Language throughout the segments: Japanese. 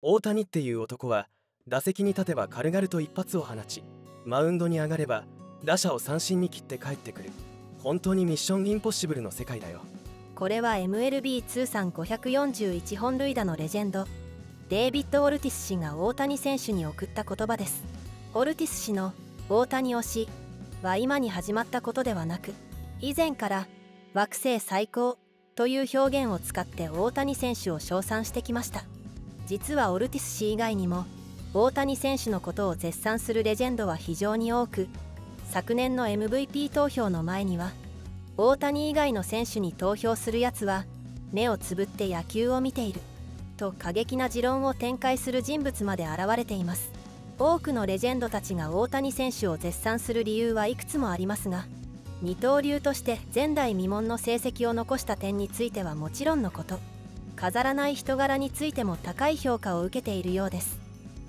大谷っていう男は打席に立てば軽々と一発を放ちマウンドに上がれば打者を三振に切って帰ってくる。本当にミッションインポッシブルの世界だよ。これは MLB 通算541本塁打のレジェンドデイビッド・オルティス氏が大谷選手に送った言葉です。オルティス氏の大谷推しは今に始まったことではなく以前から惑星最高という表現を使って大谷選手を称賛してきました。実はオルティス氏以外にも大谷選手のことを絶賛するレジェンドは非常に多く昨年の MVP 投票の前には大谷以外の選手に投票するやつは目をつぶって野球を見ていると過激な持論を展開する人物まで現れています。多くのレジェンドたちが大谷選手を絶賛する理由はいくつもありますが二刀流として前代未聞の成績を残した点についてはもちろんのこと。飾らない人柄についても高い評価を受けているようです。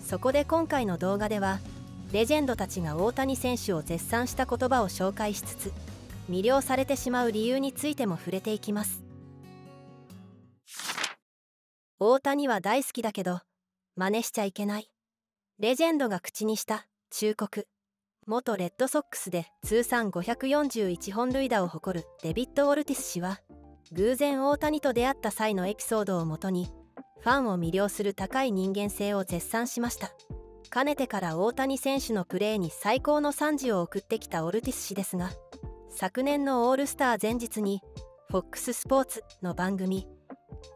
そこで今回の動画ではレジェンドたちが大谷選手を絶賛した言葉を紹介しつつ魅了されてしまう理由についても触れていきます。大谷は大好きだけど真似しちゃいけない。レジェンドが口にした忠告。元レッドソックスで通算541本塁打を誇るデビッド・オルティス氏は偶然大谷と出会った際のエピソードをもとにファンを魅了する高い人間性を絶賛しました。かねてから大谷選手のプレーに最高の賛辞を送ってきたオルティス氏ですが昨年のオールスター前日に FOX スポーツの番組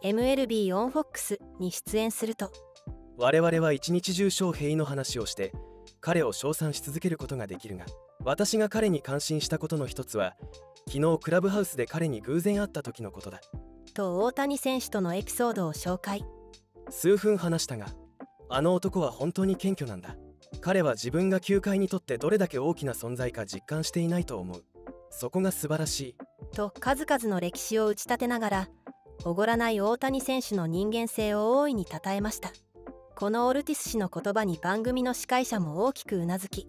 MLB オンフォックスに出演すると。我々は一日中翔平の話をして彼を称賛し続けることができるが私が彼に感心したことの一つは昨日クラブハウスで彼に偶然会った時のことだ。と大谷選手とのエピソードを紹介。数分話したがあの男は本当に謙虚なんだ。彼は自分が球界にとってどれだけ大きな存在か実感していないと思う。そこが素晴らしい。と数々の歴史を打ち立てながらおごらない大谷選手の人間性を大いに称えました。このオルティス氏の言葉に番組の司会者も大きくうなずき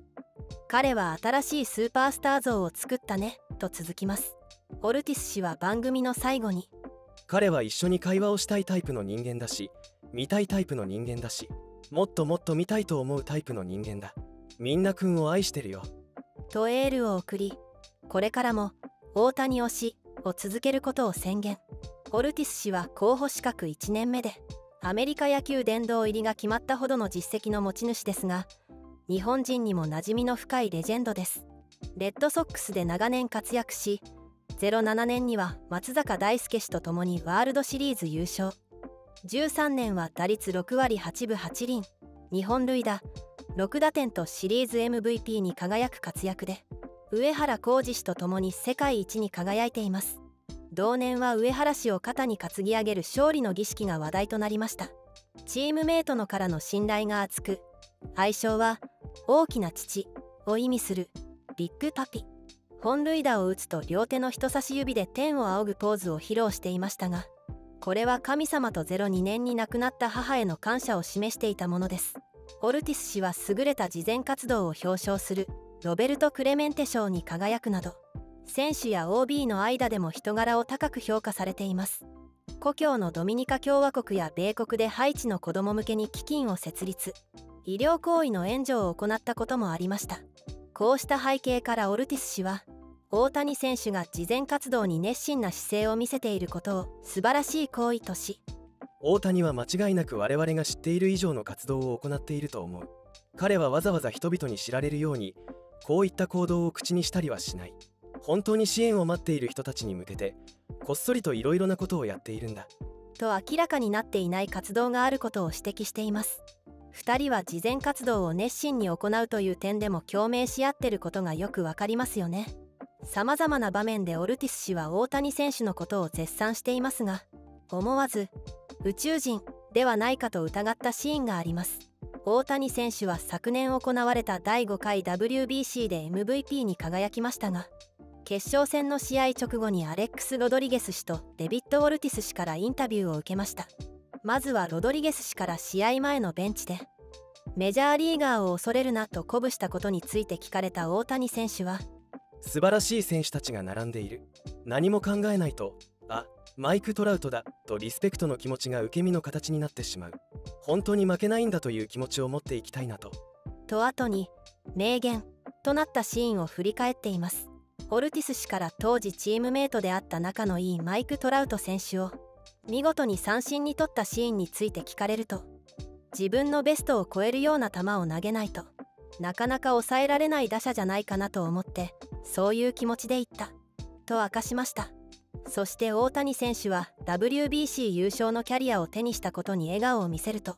彼は新しいスーパースター像を作ったねと続きます。オルティス氏は番組の最後に彼は一緒に会話をしたいタイプの人間だし見たいタイプの人間だしもっともっと見たいと思うタイプの人間だ。みんな君を愛してるよ。とエールを送りこれからも大谷推しを続けることを宣言。オルティス氏は候補資格1年目でアメリカ野球殿堂入りが決まったほどの実績の持ち主ですが日本人にも馴染みの深いレジェンドですレッドソックスで長年活躍し07年には松坂大輔氏と共にワールドシリーズ優勝。13年は打率6割8分8厘。日本塁打。6打点とシリーズ MVP に輝く活躍で上原浩二氏と共に世界一に輝いています。同年は上原氏を肩に担ぎ上げる勝利の儀式が話題となりました。チームメートのからの信頼が厚く愛称は大きな父を意味するビッグパピ。本塁打を打つと両手の人差し指で天を仰ぐポーズを披露していましたがこれは神様と02年に亡くなった母への感謝を示していたものです。オルティス氏は優れた慈善活動を表彰する。ロベルト・クレメンテ賞に輝くなど選手や OB の間でも人柄を高く評価されています。故郷のドミニカ共和国や米国でハイチの子供向けに基金を設立。医療行為の援助を行ったこともありました。こうした背景からオルティス氏は大谷選手が慈善活動に熱心な姿勢を見せていることを素晴らしい行為とし大谷は間違いなく我々が知っている以上の活動を行っていると思う。彼はわざわざ人々に知られるようにこういった行動を口にしたりはしない。本当に支援を待っている人たちに向けてこっそりといろいろなことをやっているんだ。と明らかになっていない活動があることを指摘しています2人は慈善活動を熱心に行うという点でも共鳴し合ってることがよくわかりますよね。さまざまな場面でオルティス氏は大谷選手のことを絶賛していますが思わず宇宙人ではないかと疑ったシーンがあります。大谷選手は昨年行われた第5回 WBC で MVP に輝きましたが決勝戦の試合直後にアレックス・ロドリゲス氏とデビッド・オルティス氏からインタビューを受けました。まずはロドリゲス氏から試合前のベンチでメジャーリーガーを恐れるなと鼓舞したことについて聞かれた大谷選手は素晴らしい選手たちが並んでいる。何も考えないと。あマイク・トラウトだとリスペクトの気持ちが受け身の形になってしまう。本当に負けないんだという気持ちを持っていきたいなと。と後に名言となったシーンを振り返っています。オルティス氏から当時チームメートであった仲のいいマイク・トラウト選手を見事に三振に取ったシーンについて聞かれると自分のベストを超えるような球を投げないとなかなか抑えられない打者じゃないかなと思ってそういう気持ちで言ったと明かしました。そして大谷選手は WBC 優勝のキャリアを手にしたことに笑顔を見せると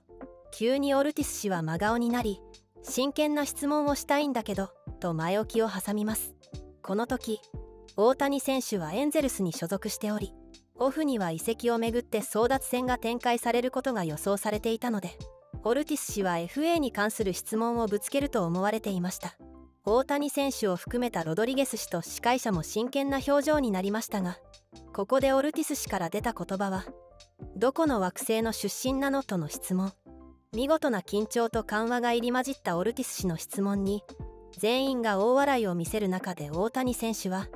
急にオルティス氏は真顔になり真剣な質問をしたいんだけどと前置きを挟みます。この時大谷選手はエンゼルスに所属しておりオフには移籍をめぐって争奪戦が展開されることが予想されていたのでオルティス氏は FA に関する質問をぶつけると思われていました大谷選手を含めたロドリゲス氏と司会者も真剣な表情になりましたがここでオルティス氏から出た言葉は「どこの惑星の出身なの?」との質問見事な緊張と緩和が入り混じったオルティス氏の質問に全員が大笑いを見せる中で大谷選手は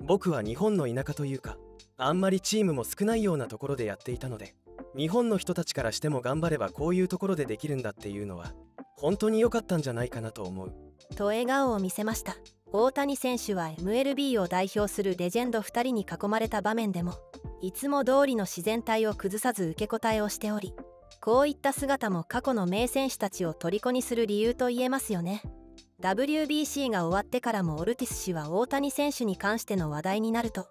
僕は日本の田舎というかあんまりチームも少ないようなところでやっていたので日本の人たちからしても頑張ればこういうところでできるんだっていうのは本当に良かったんじゃないかなと思う。と笑顔を見せました。大谷選手は MLB を代表するレジェンド2人に囲まれた場面でもいつも通りの自然体を崩さず受け答えをしておりこういった姿も過去の名選手たちを虜にする理由と言えますよね。WBC が終わってからもオルティス氏は大谷選手に関しての話題になると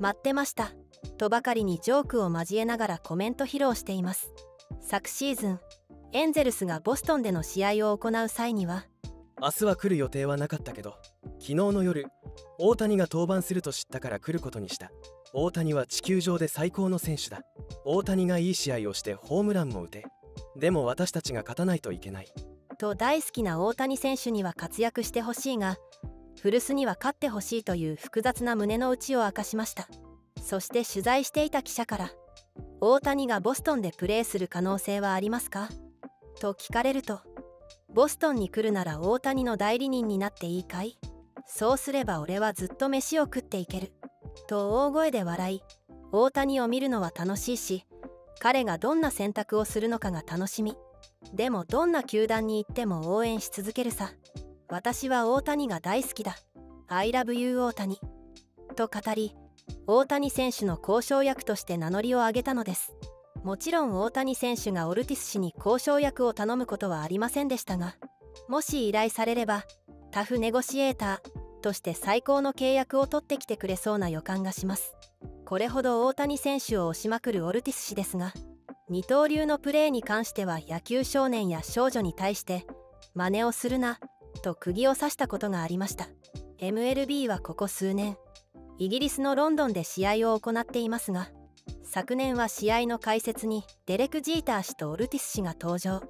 待ってました。とばかりにジョークを交えながらコメント披露しています。昨シーズンエンゼルスがボストンでの試合を行う際には明日は来る予定はなかったけど昨日の夜大谷が登板すると知ったから来ることにした。大谷は地球上で最高の選手だ。大谷がいい試合をしてホームランも打て。でも私たちが勝たないといけない。と大好きな大谷選手には活躍してほしいが古巣には勝ってほしいという複雑な胸の内を明かしました。そして取材していた記者から「大谷がボストンでプレーする可能性はありますか?」と聞かれると「ボストンに来るなら大谷の代理人になっていいかい？そうすれば俺はずっと飯を食っていける」と大声で笑い大谷を見るのは楽しいし彼がどんな選択をするのかが楽しみ。でもどんな球団に行っても応援し続けるさ。私は大谷が大好きだ。I love you 大谷。と語り大谷選手の交渉役として名乗りを上げたのです。もちろん大谷選手がオルティス氏に交渉役を頼むことはありませんでしたがもし依頼されればタフネゴシエーターとして最高の契約を取ってきてくれそうな予感がします。これほど大谷選手を押しまくるオルティス氏ですが二刀流のプレーに関しては野球少年や少女に対して真似をするなと釘を刺したことがありました。MLB はここ数年イギリスのロンドンで試合を行っていますが昨年は試合の解説にデレク・ジーター氏とオルティス氏が登場。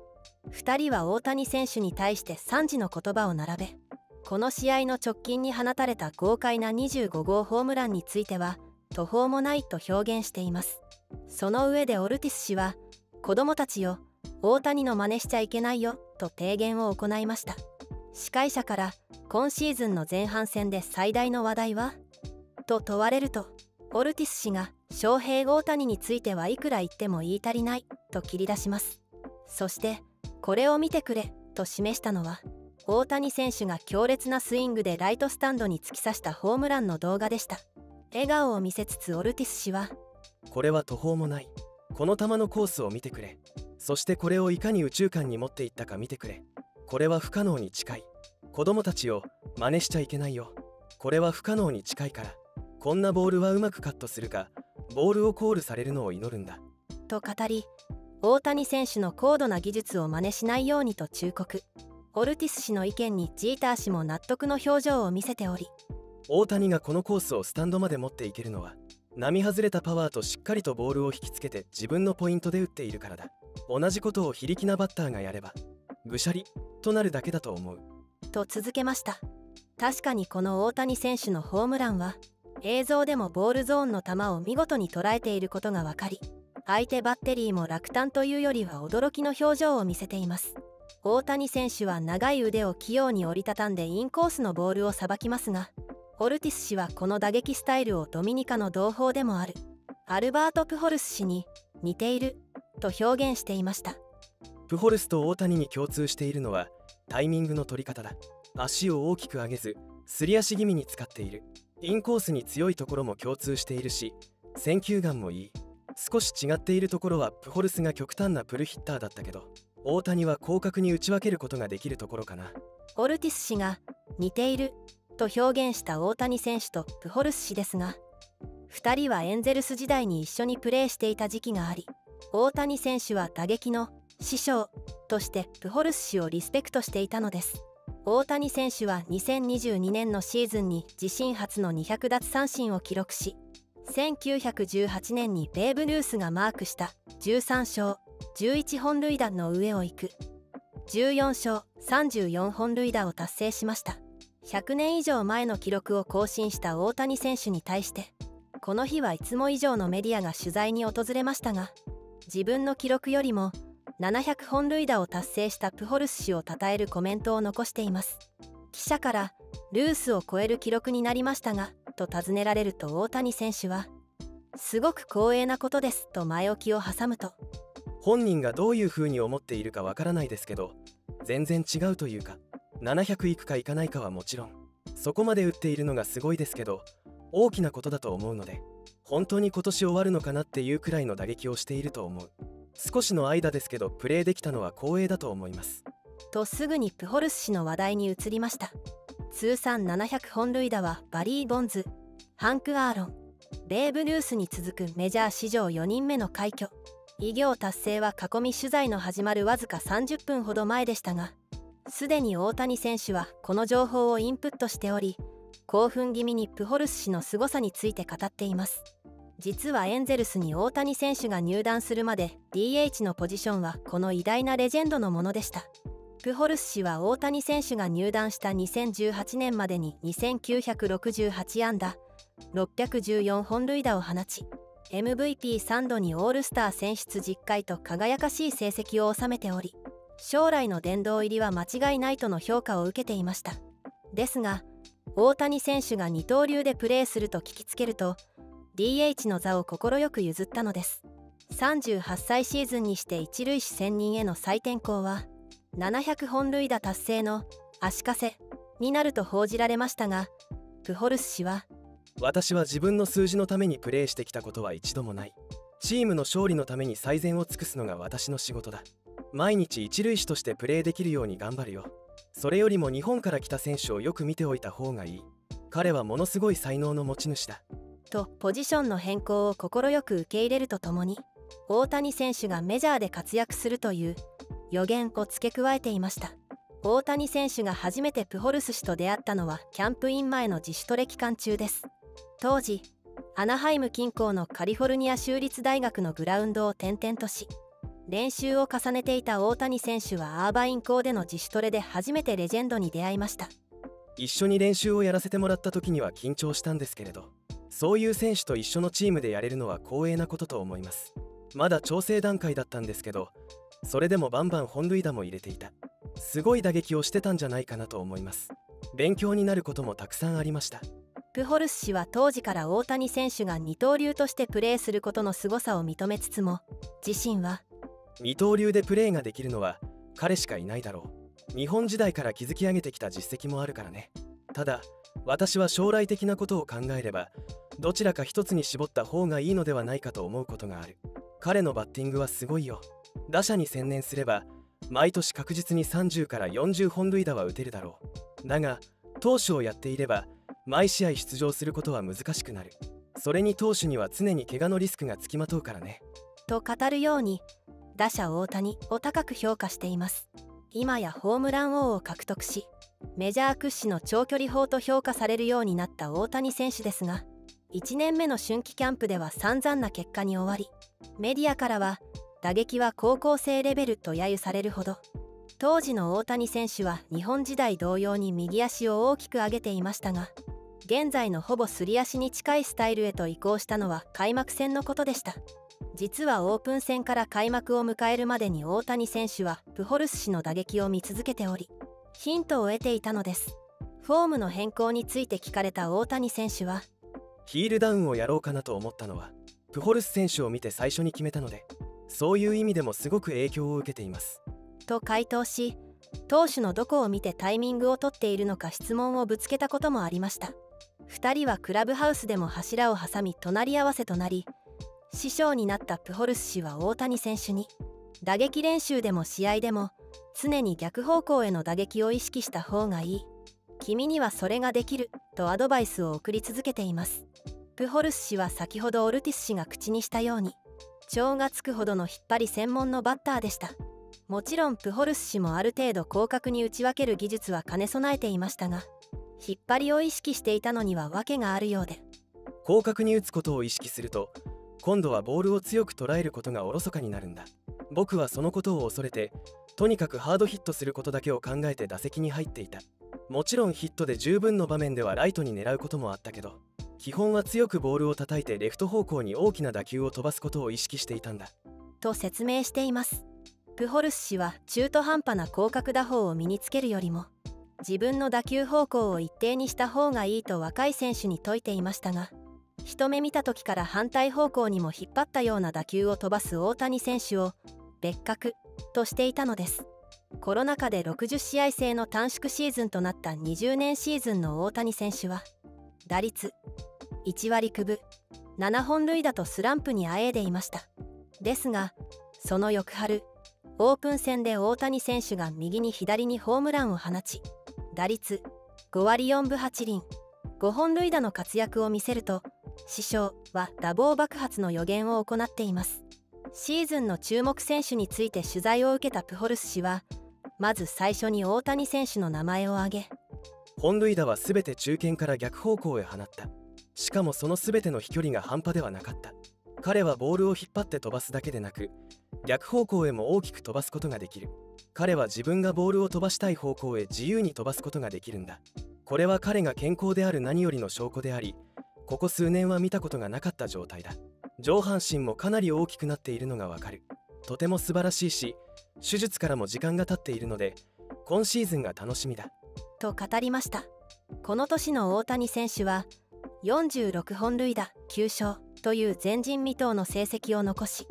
2人は大谷選手に対して3時の言葉を並べこの試合の直近に放たれた豪快な25号ホームランについては途方もないと表現しています。その上でオルティス氏は子供たちよ大谷の真似しちゃいけないよと提言を行いました。司会者から今シーズンの前半戦で最大の話題は？と問われるとオルティス氏が翔平大谷についてはいくら言っても言い足りないと切り出します。そしてこれを見てくれと示したのは大谷選手が強烈なスイングでライトスタンドに突き刺したホームランの動画でした。笑顔を見せつつオルティス氏はこれは途方もない。この球のコースを見てくれ。そしてこれをいかに宇宙間に持っていったか見てくれ。これは不可能に近い。子供たちを真似しちゃいけないよ。これは不可能に近いから。こんなボールはうまくカットするかボールをコールされるのを祈るんだ。と語り大谷選手の高度な技術を真似しないようにと忠告。オルティス氏の意見にジーター氏も納得の表情を見せており大谷がこのコースをスタンドまで持っていけるのは並外れたパワーとしっかりとボールを引きつけて自分のポイントで打っているからだ。同じことを非力なバッターがやればぐしゃりとなるだけだと思うと続けました。確かにこの大谷選手のホームランは映像でもボールゾーンの球を見事に捉えていることが分かり相手バッテリーも落胆というよりは驚きの表情を見せています。大谷選手は長い腕を器用に折りたたんでインコースのボールをさばきますがオルティス氏はこの打撃スタイルをドミニカの同胞でもある。アルバート・プホルス氏に似ていると表現していました。プホルスと大谷に共通しているのはタイミングの取り方だ。足を大きく上げずすり足気味に使っている。インコースに強いところも共通しているし選球眼もいい。少し違っているところはプホルスが極端なプルヒッターだったけど大谷は広角に打ち分けることができるところかな。オルティス氏が似ていると表現した大谷選手とプホルス氏ですが2人はエンゼルス時代に一緒にプレーしていた時期があり大谷選手は打撃の師匠としてプホルス氏をリスペクトしていたのです。大谷選手は2022年のシーズンに自身初の200奪三振を記録し1918年にベーブ・ルースがマークした13勝11本塁打の上を行く。14勝34本塁打を達成しました。100年以上前の記録を更新した大谷選手に対してこの日はいつも以上のメディアが取材に訪れましたが自分の記録よりも700本塁打を達成したプホルス氏を称えるコメントを残しています。記者からルースを超える記録になりましたがと尋ねられると大谷選手はすごく光栄なことですと前置きを挟むと。本人がどういう風に思っているかわからないですけど全然違うというか700いくかいかないかはもちろんそこまで打っているのがすごいですけど大きなことだと思うので本当に今年終わるのかなっていうくらいの打撃をしていると思う。少しの間ですけどプレーできたのは光栄だと思います。とすぐにプホルス氏の話題に移りました。通算700本塁打はバリー・ボンズハンク・アーロンベーブ・ルースに続くメジャー史上4人目の快挙。偉業達成は囲み取材の始まるわずか30分ほど前でしたがすでに大谷選手はこの情報をインプットしており興奮気味にプホルス氏の凄さについて語っています。実はエンゼルスに大谷選手が入団するまで DH のポジションはこの偉大なレジェンドのものでした。プホルス氏は大谷選手が入団した2018年までに2968安打614本塁打を放ち MVP3 度にオールスター選出10回と輝かしい成績を収めており将来の殿堂入りは間違いないとの評価を受けていました。ですが大谷選手が二刀流でプレーすると聞きつけると DH の座を快く譲ったのです。38歳シーズンにして一塁手専任への再転向は700本塁打達成の足かせになると報じられましたがプホルス氏は私は自分の数字のためにプレーしてきたことは一度もない。チームの勝利のために最善を尽くすのが私の仕事だ。毎日一塁手としてプレーできるように頑張るよ。それよりも日本から来た選手をよく見ておいた方がいい。彼はものすごい才能の持ち主だ。とポジションの変更を快く受け入れるとともに大谷選手がメジャーで活躍するという予言を付け加えていました。大谷選手が初めてプホルス氏と出会ったのはキャンプイン前の自主トレ期間中です。当時アナハイム近郊のカリフォルニア州立大学のグラウンドを転々とし練習を重ねていた大谷選手はアーバイン校での自主トレで初めてレジェンドに出会いました。一緒に練習をやらせてもらった時には緊張したんですけれどそういう選手と一緒のチームでやれるのは光栄なことと思います。まだ調整段階だったんですけどそれでもバンバン本塁打も入れていた。すごい打撃をしてたんじゃないかなと思います。勉強になることもたくさんありました。プホルス氏は当時から大谷選手が二刀流としてプレーすることの凄さを認めつつも自身は二刀流でプレーができるのは彼しかいないだろう。日本時代から築き上げてきた実績もあるからね。ただ私は将来的なことを考えればどちらか一つに絞った方がいいのではないかと思うことがある。彼のバッティングはすごいよ。打者に専念すれば毎年確実に30から40本塁打は打てるだろう。だが投手をやっていれば毎試合出場することは難しくなる。それに投手には常に怪我のリスクがつきまとうからね。と語るように打者大谷を高く評価しています。今やホームラン王を獲得しメジャー屈指の長距離砲と評価されるようになった大谷選手ですが1年目の春季キャンプでは散々な結果に終わりメディアからは打撃は高校生レベルと揶揄されるほど当時の大谷選手は日本時代同様に右足を大きく上げていましたが現在のほぼすり足に近いスタイルへと移行したのは開幕戦のことでした。実はオープン戦から開幕を迎えるまでに大谷選手はプホルス氏の打撃を見続けておりヒントを得ていたのです。フォームの変更について聞かれた大谷選手はヒールダウンをやろうかなと思ったのはプホルス選手を見て最初に決めたのでそういう意味でもすごく影響を受けています。と回答し投手のどこを見てタイミングを取っているのか質問をぶつけたこともありました。2人はクラブハウスでも柱を挟み隣り合わせとなり師匠になったプホルス氏は大谷選手に打撃練習でも試合でも常に逆方向への打撃を意識した方がいい。君にはそれができる。とアドバイスを送り続けています。プホルス氏は先ほどオルティス氏が口にしたように腸がつくほどの引っ張り専門のバッターでした。もちろんプホルス氏もある程度広角に打ち分ける技術は兼ね備えていましたが引っ張りを意識していたのには訳があるようで。広角に打つことを意識すると今度はボールを強く捉えることがおろそかになるんだ。僕はそのことを恐れてとにかくハードヒットすることだけを考えて打席に入っていた。もちろんヒットで十分の場面ではライトに狙うこともあったけど基本は強くボールを叩いてレフト方向に大きな打球を飛ばすことを意識していたんだ。と説明しています。プホルス氏は中途半端な広角打法を身につけるよりも自分の打球方向を一定にした方がいいと若い選手に説いていましたが一目見た時から反対方向にも引っ張ったような打球を飛ばす大谷選手を別格としていたのです。コロナ禍で60試合制の短縮シーズンとなった20年シーズンの大谷選手は打率1割9分7本塁打とスランプにあえいでいました。ですがその翌春オープン戦で大谷選手が右に左にホームランを放ち打率5割4分8厘5本塁打の活躍を見せると師匠は打棒爆発の予言を行っています。シーズンの注目選手について取材を受けたプホルス氏はまず最初に大谷選手の名前を挙げ本塁打は全て中堅から逆方向へ放った。しかもその全ての飛距離が半端ではなかった。彼はボールを引っ張って飛ばすだけでなく逆方向へも大きく飛ばすことができる。彼は自分がボールを飛ばしたい方向へ自由に飛ばすことができるんだ。これは彼が健康である何よりの証拠でありここ数年は見たことがなかった状態だ。上半身もかなり大きくなっているのがわかる。とても素晴らしいし手術からも時間が経っているので今シーズンが楽しみだ。と語りました。この年の大谷選手は46本塁打9勝という前人未到の成績を残し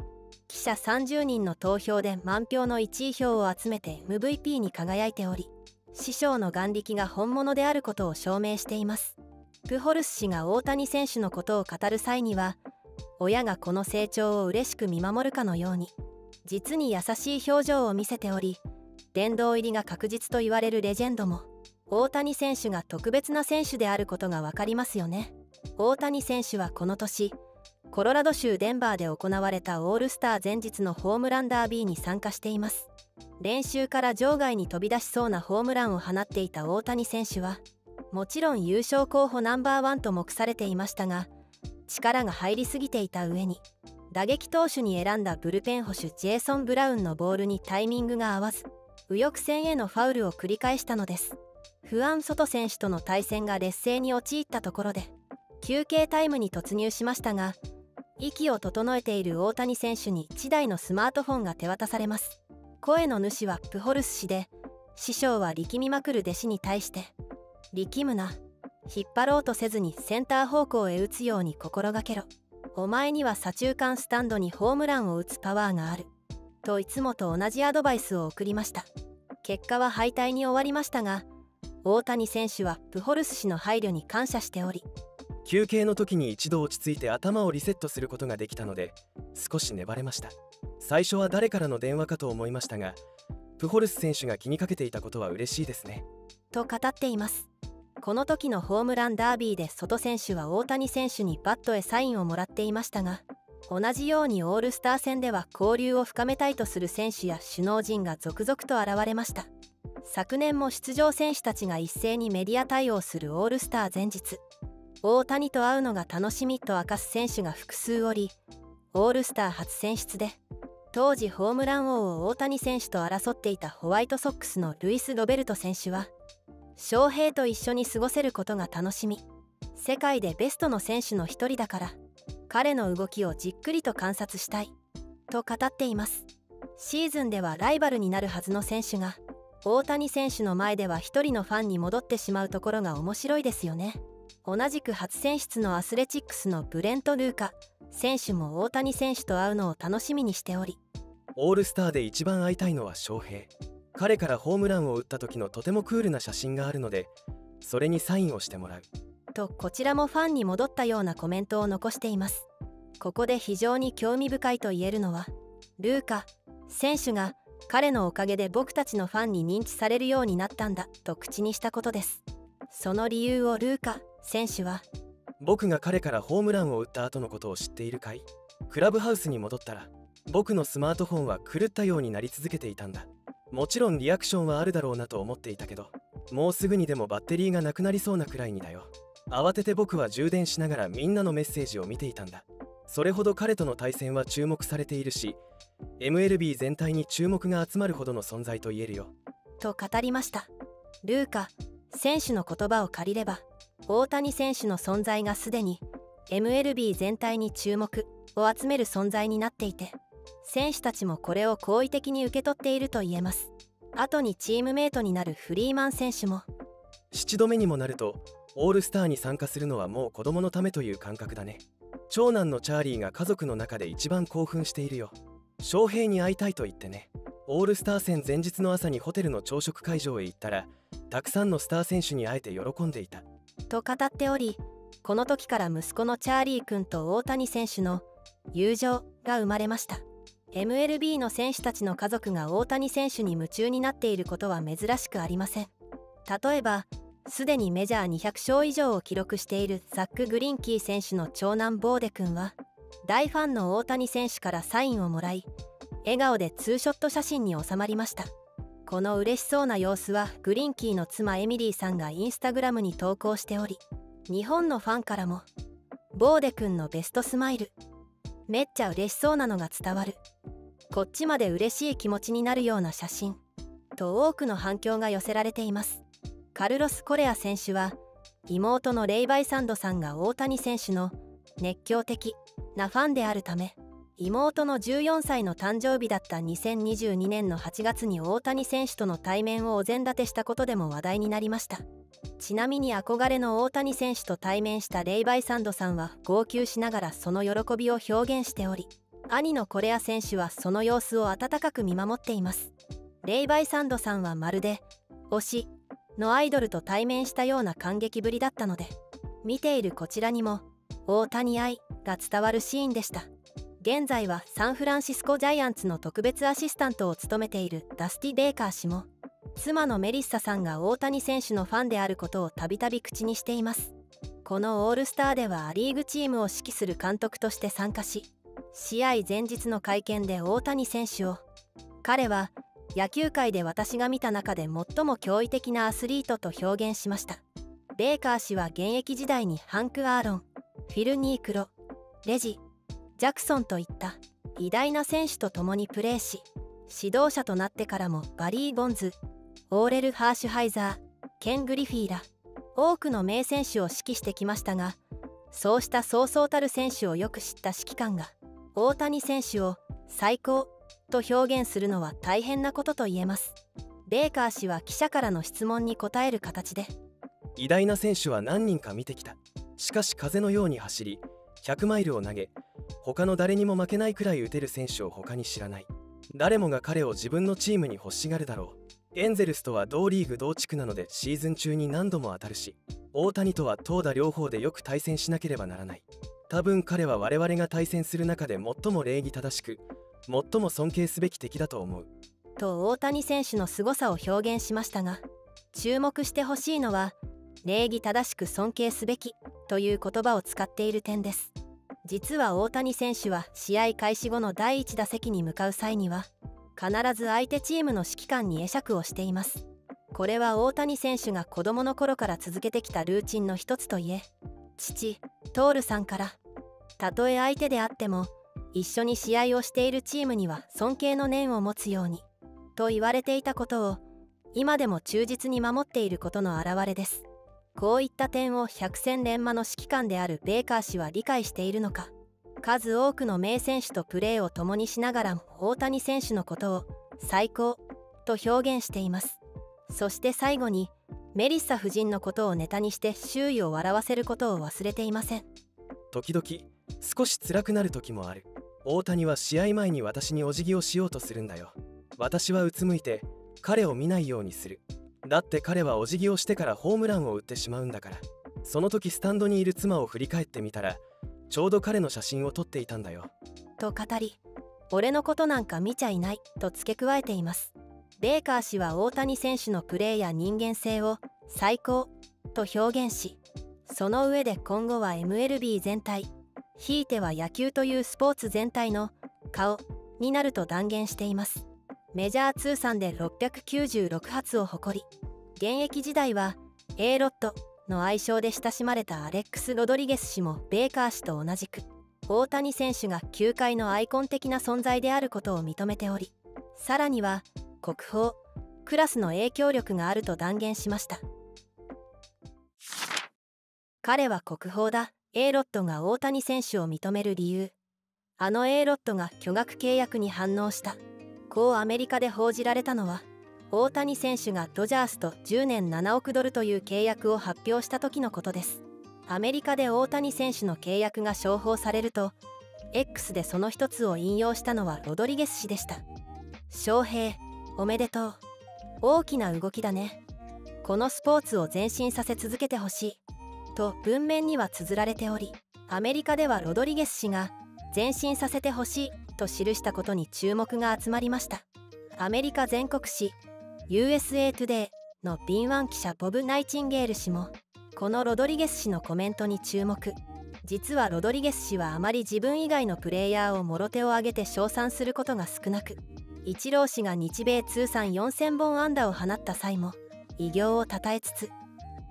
記者30人の投票で満票の1位票を集めて MVP に輝いており師匠の眼力が本物であることを証明しています。プホルス氏が大谷選手のことを語る際には親がこの成長を嬉しく見守るかのように実に優しい表情を見せており殿堂入りが確実と言われるレジェンドも大谷選手が特別な選手であることが分かりますよね。大谷選手はこの年コロラド州デンバーで行われたオールスター前日のホームランダービーに参加しています。練習から場外に飛び出しそうなホームランを放っていた大谷選手はもちろん優勝候補ナンバーワンと目されていましたが力が入りすぎていた上に打撃投手に選んだブルペン捕手ジェイソン・ブラウンのボールにタイミングが合わず右翼線へのファウルを繰り返したのです。不安外選手との対戦が劣勢に陥ったところで休憩タイムに突入しましたが息を整えている大谷選手に1台のスマートフォンが手渡されます。声の主はプホルス氏で師匠は力みまくる弟子に対して力むな。引っ張ろうとせずにセンター方向へ打つように心がけろ。お前には左中間スタンドにホームランを打つパワーがある。といつもと同じアドバイスを送りました。結果は敗退に終わりましたが大谷選手はプホルス氏の配慮に感謝しており休憩の時に一度落ち着いて頭をリセットすることができたので少し粘れました。最初は誰からの電話かと思いましたがプホルス選手が気にかけていたことは嬉しいですね。と語っていますこの時のホームランダービーで外選手は大谷選手にバットへサインをもらっていましたが同じようにオールスター戦では交流を深めたいとする選手や首脳陣が続々と現れました。昨年も出場選手たちが一斉にメディア対応するオールスター前日大谷と会うのが楽しみと明かす選手が複数おりオールスター初選出で当時ホームラン王を大谷選手と争っていたホワイトソックスのルイス・ロベルト選手は翔平と一緒に過ごせることが楽しみ。世界でベストの選手の一人だから。彼の動きをじっくりと観察したい。と語っています。シーズンではライバルになるはずの選手が大谷選手の前では一人のファンに戻ってしまうところが面白いですよね。同じく初選出のアスレチックスのブレント・ルーカ。選手も大谷選手と会うのを楽しみにしており。オールスターで一番会いたいのは翔平。彼からホームランを打った時のとてもクールな写真があるのでそれにサインをしてもらう。とこちらもファンに戻ったようなコメントを残しています。ここで非常に興味深いと言えるのはルーカ選手が彼のおかげで僕たちのファンに認知されるようになったんだと口にしたことです。その理由をルーカ選手は僕が彼からホームランを打った後のことを知っているかい？クラブハウスに戻ったら僕のスマートフォンは狂ったようになり続けていたんだもちろんリアクションはあるだろうなと思っていたけどもうすぐにでもバッテリーがなくなりそうなくらいにだよ。慌てて僕は充電しながらみんなのメッセージを見ていたんだ。それほど彼との対戦は注目されているし MLB 全体に注目が集まるほどの存在と言えるよ。と語りました。ルーカ選手の言葉を借りれば大谷選手の存在がすでに MLB 全体に注目を集める存在になっていて選手たちもこれを好意的に受け取っていると言えます。後にチームメイトになるフリーマン選手も。7度目にもなるとオールスターに参加するのはもう子供のためという感覚だね。長男のチャーリーが家族の中で一番興奮しているよ。翔平に会いたいと言ってね。オールスター戦前日の朝にホテルの朝食会場へ行ったらたくさんのスター選手に会えて喜んでいた。と語っておりこの時から息子のチャーリー君と大谷選手の友情が生まれました MLB の選手たちの家族が大谷選手に夢中になっていることは珍しくありません。例えばすでにメジャー200勝以上を記録しているザック・グリンキー選手の長男ボーデ君は大ファンの大谷選手からサインをもらい笑顔でツーショット写真に収まりました。この嬉しそうな様子はグリンキーの妻エミリーさんがインスタグラムに投稿しており日本のファンからもボーデ君のベストスマイル。めっちゃ嬉しそうなのが伝わる。こっちまで嬉しい気持ちになるような写真。と多くの反響が寄せられています。カルロス・コレア選手は妹のレイバイサンドさんが大谷選手の熱狂的なファンであるため妹の14歳の誕生日だった2022年の8月に大谷選手との対面をお膳立てしたことでも話題になりました。ちなみに憧れの大谷選手と対面したレイバイサンドさんは号泣しながらその喜びを表現しており兄のコレア選手はその様子を温かく見守っています。レイバイサンドさんはまるで推しのアイドルと対面したような感激ぶりだったので見ているこちらにも大谷愛が伝わるシーンでした。現在はサンフランシスコジャイアンツの特別アシスタントを務めているダスティ・ベーカー氏も妻のメリッサさんが大谷選手のファンであることをたびたび口にしています。このオールスターではア・リーグチームを指揮する監督として参加し試合前日の会見で大谷選手を彼は野球界で私が見た中で最も驚異的なアスリートと表現しました。ベーカー氏は現役時代にハンク・アーロンフィル・ニークロレジジャクソンといった偉大な選手と共にプレーし指導者となってからもバリー・ボンズオーレル・ハーシュハイザーケン・グリフィーら多くの名選手を指揮してきましたがそうしたそうそうたる選手をよく知った指揮官が大谷選手を最高と表現するのは大変なことと言えます。ベーカー氏は記者からの質問に答える形で偉大な選手は何人か見てきた。しかし風のように走り100マイルを投げ他の誰にも負けないくらい打てる選手を他に知らない。誰もが彼を自分のチームに欲しがるだろう。エンゼルスとは同リーグ同地区なのでシーズン中に何度も当たるし大谷とは投打両方でよく対戦しなければならない。多分彼は我々が対戦する中で最も礼儀正しく最も尊敬すべき敵だと思う。と大谷選手の凄さを表現しましたが注目してほしいのは礼儀正しく尊敬すべきという言葉を使っている点です。実は大谷選手は試合開始後の第1打席に向かう際には必ず相手チームの指揮官に会釈をしています。これは大谷選手が子供の頃から続けてきたルーチンの一つといえ父トールさんからたとえ相手であっても一緒に試合をしているチームには尊敬の念を持つようにと言われていたことを今でも忠実に守っていることの表れです。こういった点を百戦錬磨の指揮官であるベーカー氏は理解しているのか。数多くの名選手とプレーを共にしながらも大谷選手のことを最高と表現しています。そして最後にメリッサ夫人のことをネタにして周囲を笑わせることを忘れていません。時々少し辛くなる時もある。大谷は試合前に私にお辞儀をしようとするんだよ。私はうつむいて彼を見ないようにする。だって彼はお辞儀をしてからホームランを打ってしまうんだから。その時スタンドにいる妻を振り返ってみたらちょうど彼の写真を撮っていたんだよ。と語り俺のことなんか見ちゃいないと付け加えています。ベーカー氏は大谷選手のプレーや人間性を最高と表現しその上で今後は MLB 全体ひいては野球というスポーツ全体の顔になると断言しています。メジャー通算で696発を誇り現役時代は A ロットの愛称で親しまれたアレックス・ロドリゲス氏もベーカー氏と同じく大谷選手が球界のアイコン的な存在であることを認めておりさらには国宝クラスの影響力があると断言しました。彼は国宝だ A ロットが大谷選手を認める理由。あの A ロットが巨額契約に反応した。こうアメリカで報じられたのは大谷選手がドジャースと10年7億ドルという契約を発表した時のことです。アメリカで大谷選手の契約が商法されると X でその一つを引用したのはロドリゲス氏でした。翔平おめでとう。大きな動きだね。このスポーツを前進させ続けてほしい。と文面には綴られておりアメリカではロドリゲス氏が前進させてほしい。と記したことに注目が集まりました。アメリカ全国紙 USA Today の敏腕記者ボブ・ナイチンゲール氏もこのロドリゲス氏のコメントに注目。実はロドリゲス氏はあまり自分以外のプレイヤーをもろ手を挙げて称賛することが少なくイチロー氏が日米通算4000本安打を放った際も偉業をたたえつつ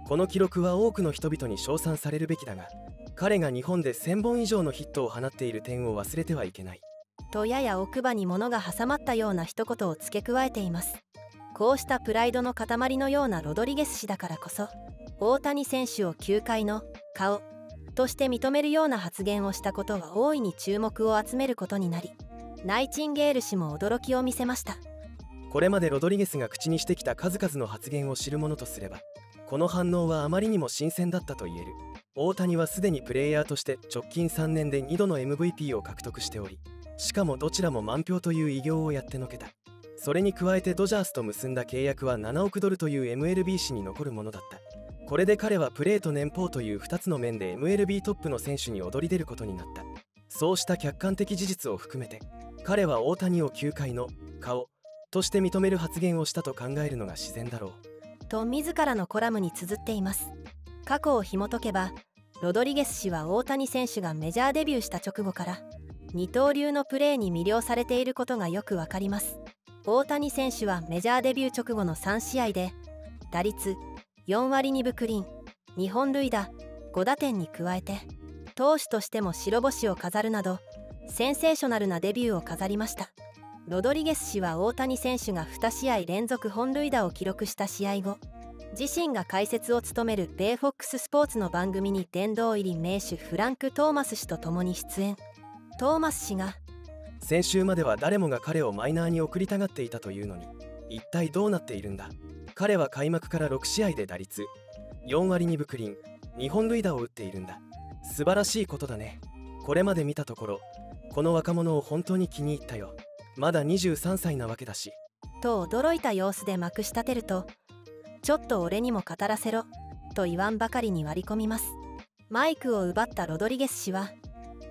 この記録は多くの人々に称賛されるべきだが彼が日本で1000本以上のヒットを放っている点を忘れてはいけない。とやや奥歯に物が挟まったような一言を付け加えています。こうしたプライドの塊のようなロドリゲス氏だからこそ大谷選手を球界の顔として認めるような発言をしたことは大いに注目を集めることになりナイチンゲール氏も驚きを見せました。これまでロドリゲスが口にしてきた数々の発言を知る者とすればこの反応はあまりにも新鮮だったと言える。大谷はすでにプレイヤーとして直近3年で2度の MVP を獲得しておりしかもどちらも満票という偉業をやってのけた。それに加えてドジャースと結んだ契約は7億ドルという MLB 史に残るものだった。これで彼はプレーと年俸という2つの面で MLB トップの選手に躍り出ることになった。そうした客観的事実を含めて彼は大谷を球界の顔として認める発言をしたと考えるのが自然だろう。と自らのコラムに綴っています。過去を紐解けばロドリゲス氏は大谷選手がメジャーデビューした直後から二刀流のプレーに魅了されていることがよくわかります。大谷選手はメジャーデビュー直後の3試合で打率4割2分クリーン2本塁打5打点に加えて投手としても白星を飾るなどセンセーショナルなデビューを飾りました。ロドリゲス氏は大谷選手が2試合連続本塁打を記録した試合後自身が解説を務めるベイフォックススポーツの番組に殿堂入り名手フランク・トーマス氏と共に出演。トーマス氏が。先週までは誰もが彼をマイナーに送りたがっていたというのに一体どうなっているんだ？彼は開幕から6試合で打率4割2分クリーン2本塁打を打っているんだ。素晴らしいことだね。これまで見たところこの若者を本当に気に入ったよ。まだ23歳なわけだし。と驚いた様子でまくし立てるとちょっと俺にも語らせろと言わんばかりに割り込みます。マイクを奪ったロドリゲス氏は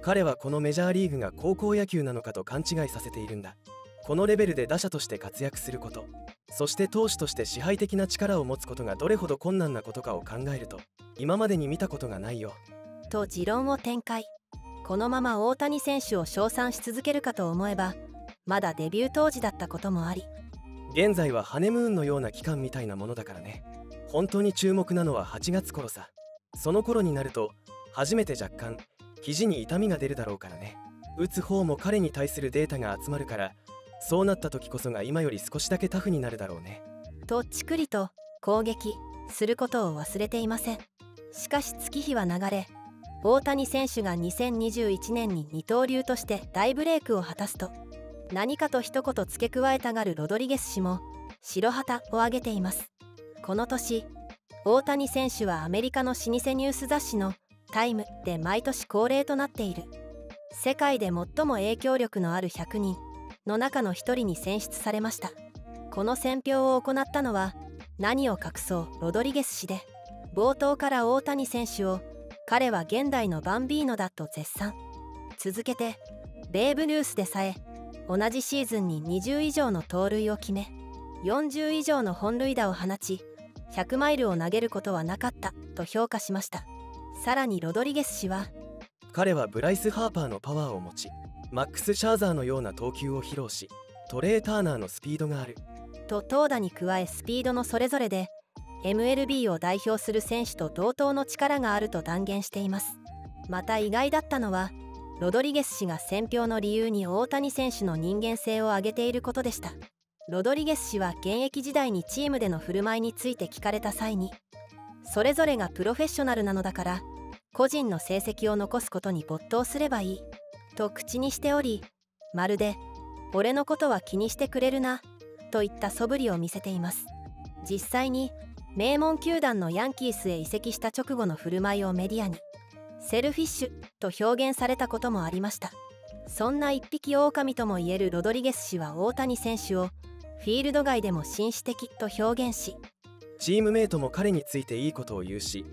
彼はこのメジャーリーグが高校野球なのかと勘違いさせているんだ。このレベルで打者として活躍すること。そして投手として支配的な力を持つことがどれほど困難なことかを考えると今までに見たことがないよと持論を展開。このまま大谷選手を称賛し続けるかと思えばまだデビュー当時だったこともあり。現在はハネムーンのような期間みたいなものだからね。本当に注目なのは8月頃さ。その頃になると初めて若干肘に痛みが出るだろうからね。打つ方も彼に対するデータが集まるからそうなった時こそが今より少しだけタフになるだろうね。とちくりと攻撃することを忘れていません。しかし月日は流れ大谷選手が2021年に二刀流として大ブレイクを果たすと何かと一言付け加えたがるロドリゲス氏も白旗を上げています。この年大谷選手はアメリカの老舗ニュース雑誌のタイムで毎年恒例となっている。世界で最も影響力のある100人の中の一人に選出されました。この選評を行ったのは何を隠そうロドリゲス氏で冒頭から大谷選手を彼は現代のバンビーノだと絶賛。続けてベーブ・ルースでさえ同じシーズンに20以上の盗塁を決め40以上の本塁打を放ち100マイルを投げることはなかったと評価しました。さらにロドリゲス氏は彼はブライス・ハーパーのパワーを持ちマックス・シャーザーのような投球を披露しトレー・ターナーのスピードがある。と投打に加えスピードのそれぞれで MLB を代表する選手と同等の力があると断言しています。また意外だったのはロドリゲス氏が選評の理由に大谷選手の人間性を挙げていることでした。ロドリゲス氏は現役時代にチームでの振る舞いについて聞かれた際にそれぞれがプロフェッショナルなのだから個人の成績を残すことに没頭すればいいと口にしておりまるで「俺のことは気にしてくれるな」といった素振りを見せています。実際に名門球団のヤンキースへ移籍した直後の振る舞いをメディアにセルフィッシュと表現されたこともありました。そんな一匹狼ともいえるロドリゲス氏は大谷選手をフィールド外でも紳士的と表現しチームメイトも彼についていいことを言うし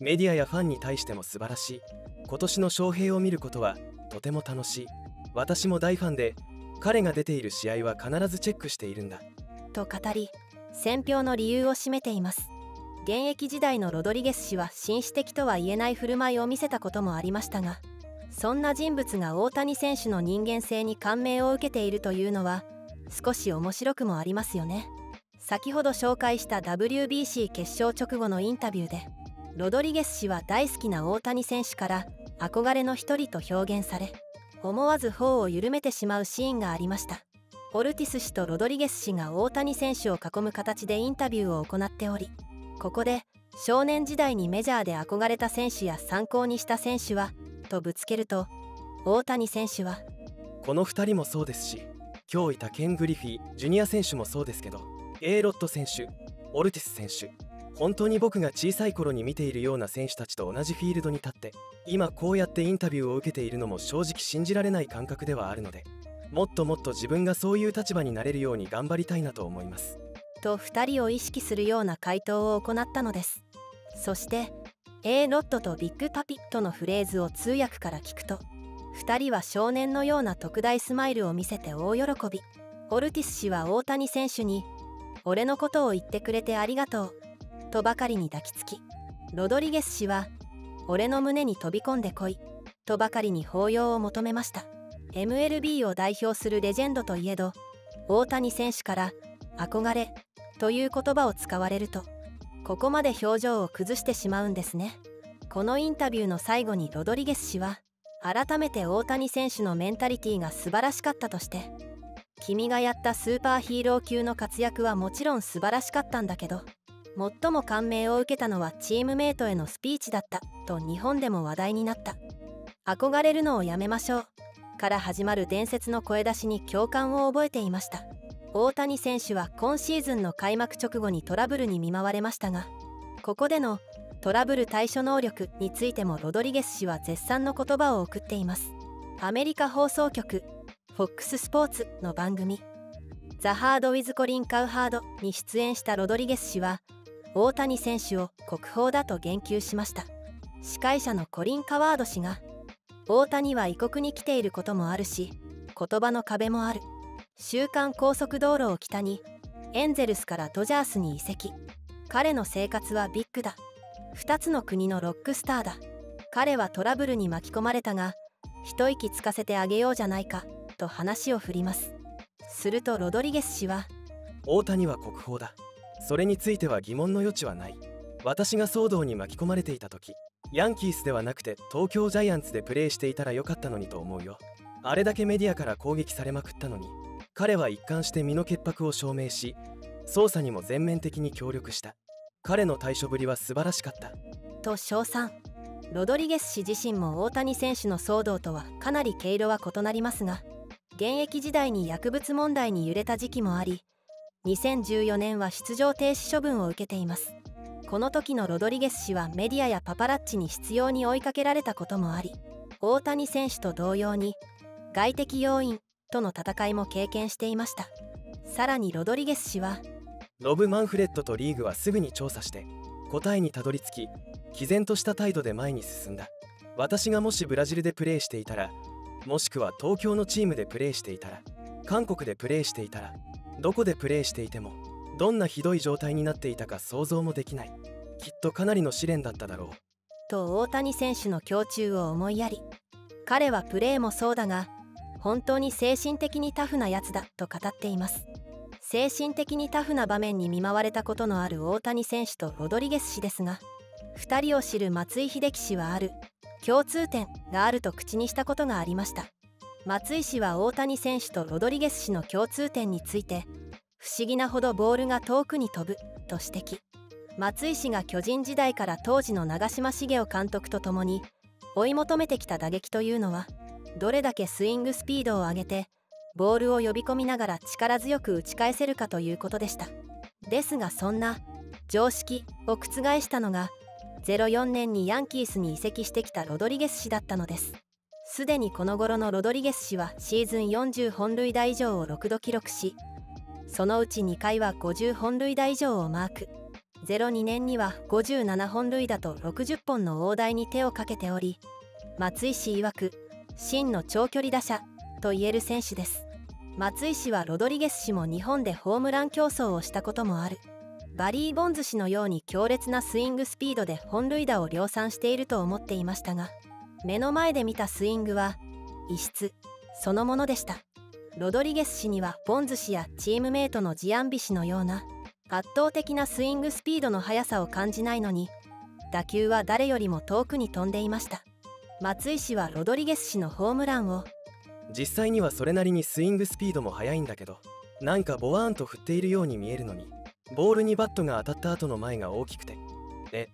メディアやファンに対しても素晴らしい。今年の翔平を見ることはとても楽しい。私も大ファンで彼が出ている試合は必ずチェックしているんだ。と語り選評の理由を占めています。現役時代のロドリゲス氏は紳士的とは言えない振る舞いを見せたこともありましたがそんな人物が大谷選手の人間性に感銘を受けているというのは少し面白くもありますよね。先ほど紹介した WBC 決勝直後のインタビューでロドリゲス氏は大好きな大谷選手から憧れの一人と表現され思わず頬を緩めてしまうシーンがありました。オルティス氏とロドリゲス氏が大谷選手を囲む形でインタビューを行っておりここで少年時代にメジャーで憧れた選手や参考にした選手はとぶつけると大谷選手はこの2人もそうですし今日いたケン・グリフィージュニア選手もそうですけど A ロット選手オルティス選手。本当に僕が小さい頃に見ているような選手たちと同じフィールドに立って今こうやってインタビューを受けているのも正直信じられない感覚ではあるのでもっともっと自分がそういう立場になれるように頑張りたいなと思います。と2人を意識するような回答を行ったのです。そして A ロットとビッグパピとのフレーズを通訳から聞くと2人は少年のような特大スマイルを見せて大喜び。オルティス氏は大谷選手に「俺のことを言ってくれてありがとう」とばかりに抱きつきロドリゲス氏は「俺の胸に飛び込んでこい」とばかりに抱擁を求めました。MLB を代表するレジェンドといえど大谷選手から「憧れ」という言葉を使われるとここまで表情を崩してしまうんですね。このインタビューの最後にロドリゲス氏は改めて大谷選手のメンタリティーが素晴らしかったとして君がやったスーパーヒーロー級の活躍はもちろん素晴らしかったんだけど最も感銘を受けたのはチームメイトへのスピーチだったと日本でも話題になった。憧れるのをやめましょう。から始まる伝説の声出しに共感を覚えていました。大谷選手は今シーズンの開幕直後にトラブルに見舞われましたがここでのトラブル対処能力についてもロドリゲス氏は絶賛の言葉を送っています。アメリカ放送局 FOX スポーツの番組「ザ・ハード・ウィズ・コリン・カウハード」に出演したロドリゲス氏は大谷選手を国宝だと言及しました。司会者のコリン・カワード氏が大谷は異国に来ていることもあるし言葉の壁もある。週間高速道路を北にエンゼルスからドジャースに移籍。彼の生活はビッグだ。2つの国のロックスターだ。彼はトラブルに巻き込まれたが一息つかせてあげようじゃないか。と話を振ります。するとロドリゲス氏は大谷は国宝だ。それについては疑問の余地はない。私が騒動に巻き込まれていた時ヤンキースではなくて東京ジャイアンツでプレーしていたらよかったのにと思うよ。あれだけメディアから攻撃されまくったのに彼は一貫して身の潔白を証明し捜査にも全面的に協力した。彼の対処ぶりは素晴らしかった。と称賛。ロドリゲス氏自身も大谷選手の騒動とはかなり毛色は異なりますが現役時代に薬物問題に揺れた時期もあり2014年は出場停止処分を受けています。この時のロドリゲス氏はメディアやパパラッチに執拗に追いかけられたこともあり大谷選手と同様に外的要因との戦いも経験していました。さらにロドリゲス氏はロブ・マンフレッドとリーグはすぐに調査して答えにたどり着き毅然とした態度で前に進んだ。私がもしブラジルでプレーしていたらもしくは東京のチームでプレーしていたら韓国でプレーしていたらどこでプレーしていてもどんなひどい状態になっていたか想像もできない。きっとかなりの試練だっただろう。と大谷選手の胸中を思いやり彼はプレーもそうだが本当に精神的にタフなやつだと語っています。精神的にタフな場面に見舞われたことのある大谷選手とロドリゲス氏ですが2人を知る松井秀喜氏はある。共通点があると口にしたことがありました。松井氏は大谷選手とロドリゲス氏の共通点について不思議なほどボールが遠くに飛ぶと指摘。松井氏が巨人時代から当時の長嶋茂雄監督と共に追い求めてきた打撃というのはどれだけスイングスピードを上げてボールを呼び込みながら力強く打ち返せるかということでした。ですがそんな常識を覆したのが04年にヤンキースに移籍してきたロドリゲス氏だったのです。すでにこの頃のロドリゲス氏はシーズン40本塁打以上を6度記録しそのうち2回は50本塁打以上をマーク。02年には57本塁打と60本の大台に手をかけており松井氏曰く真の長距離打者と言える選手です。松井氏はロドリゲス氏も日本でホームラン競争をしたこともある。バリー・ボンズ氏のように強烈なスイングスピードで本塁打を量産していると思っていましたが目の前で見たスイングは異質そのものでした。ロドリゲス氏にはボンズ氏やチームメートのジアンビ氏のような圧倒的なスイングスピードの速さを感じないのに打球は誰よりも遠くに飛んでいました。松井氏はロドリゲス氏のホームランを実際にはそれなりにスイングスピードも速いんだけどなんかボワーンと振っているように見えるのにボールにバットが当たった後の前が大きくてえ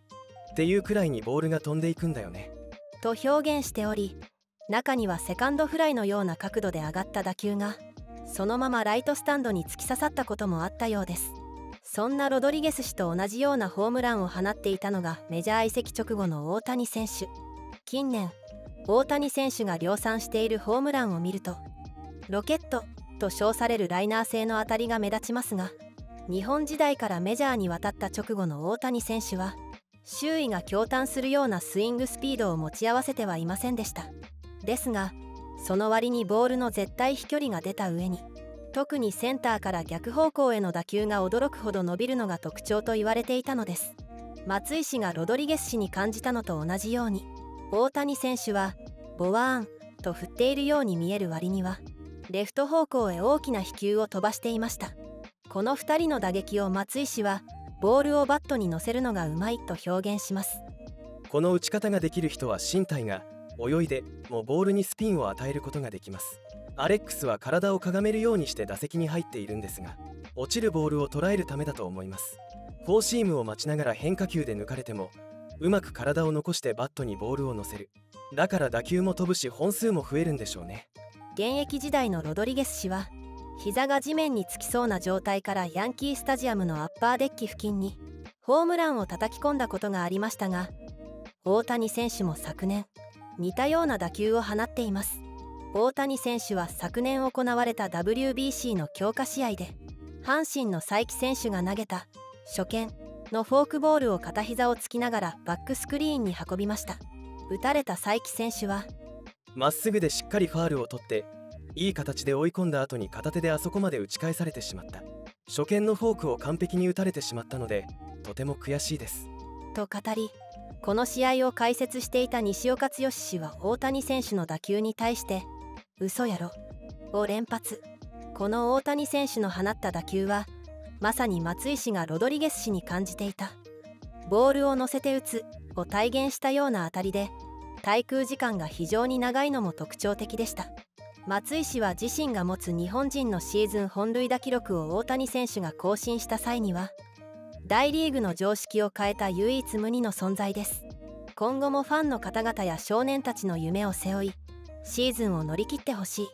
っていうくらいにボールが飛んでいくんだよね。と表現しており中にはセカンドフライのような角度で上がった打球がそのままライトスタンドに突き刺さったこともあったようです。そんなロドリゲス氏と同じようなホームランを放っていたのがメジャー移籍直後の大谷選手。近年大谷選手が量産しているホームランを見るとロケットと称されるライナー性の当たりが目立ちますが日本時代からメジャーに渡った直後の大谷選手は周囲が驚嘆するようなスイングスピードを持ち合わせてはいませんでした。ですがその割にボールの絶対飛距離が出た上に特にセンターから逆方向への打球が驚くほど伸びるのが特徴と言われていたのです。松井氏がロドリゲス氏に感じたのと同じように大谷選手はボワーンと振っているように見える割にはレフト方向へ大きな飛球を飛ばしていました。この2人の打撃を松井氏はボールをバットに乗せるのがうまいと表現します。この打ち方ができる人は身体が泳いでもボールにスピンを与えることができます。アレックスは体をかがめるようにして打席に入っているんですが落ちるボールを捉えるためだと思います。フォーシームを待ちながら変化球で抜かれてもうまく体を残してバットにボールを乗せる。だから打球も飛ぶし本数も増えるんでしょうね。現役時代のロドリゲス氏は膝が地面につきそうな状態からヤンキースタジアムのアッパーデッキ付近にホームランを叩き込んだことがありましたが大谷選手も昨年似たような打球を放っています。大谷選手は昨年行われた WBC の強化試合で阪神の佐伯選手が投げた初見のフォークボールを片膝をつきながらバックスクリーンに運びました。打たれた佐伯選手はまっすぐでしっかりファールを取っていい形で追い込んだ後に片手であそこまで打ち返されてしまった。初見のフォークを完璧に打たれてしまったのでとても悔しいです。と語りこの試合を解説していた西岡剛氏は大谷選手の打球に対して「嘘やろ」を連発。この大谷選手の放った打球はまさに松井氏がロドリゲス氏に感じていた。ボールを乗せて打つを体現したような当たりで滞空時間が非常に長いのも特徴的でした。松井氏は自身が持つ日本人のシーズン本塁打記録を大谷選手が更新した際には大リーグの常識を変えた唯一無二の存在です。今後もファンの方々や少年たちの夢を背負いシーズンを乗り切ってほしい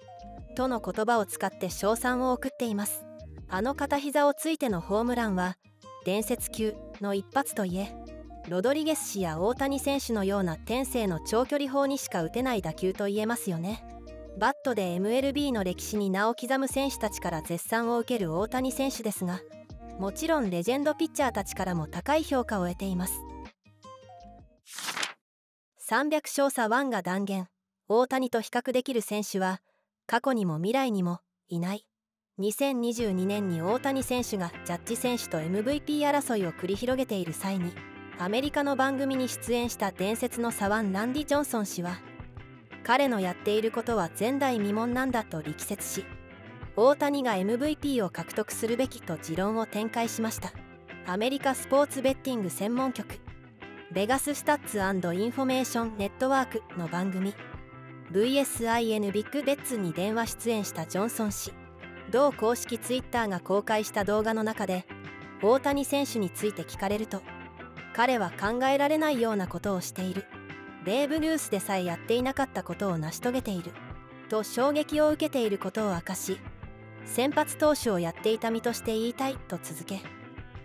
との言葉を使って称賛を送っています。あの片膝をついてのホームランは伝説級の一発といえロドリゲス氏や大谷選手のような天性の長距離砲にしか打てない打球と言えますよね。バットで MLB の歴史に名を刻む選手たちから絶賛を受ける大谷選手ですがもちろんレジェンドピッチャーたちからも高い評価を得ています。300勝差1が断言大谷と比較できる選手は過去にも未来にもいない。2022年に大谷選手がジャッジ選手と MVP 争いを繰り広げている際にアメリカの番組に出演した伝説の左腕ランディ・ジョンソン氏は彼のやっていることは前代未聞なんだと力説し大谷が MVP を獲得するべきと持論を展開しました。アメリカスポーツベッティング専門局ベガススタッツインフォメーションネットワークの番組。VSIN ビッグベッツに電話出演したジョンソン氏。同公式ツイッターが公開した動画の中で大谷選手について聞かれると彼は考えられないようなことをしている。ベーブ・ルースでさえやっていなかったことを成し遂げている。と衝撃を受けていることを明かし先発投手をやっていた身として言いたいと続け。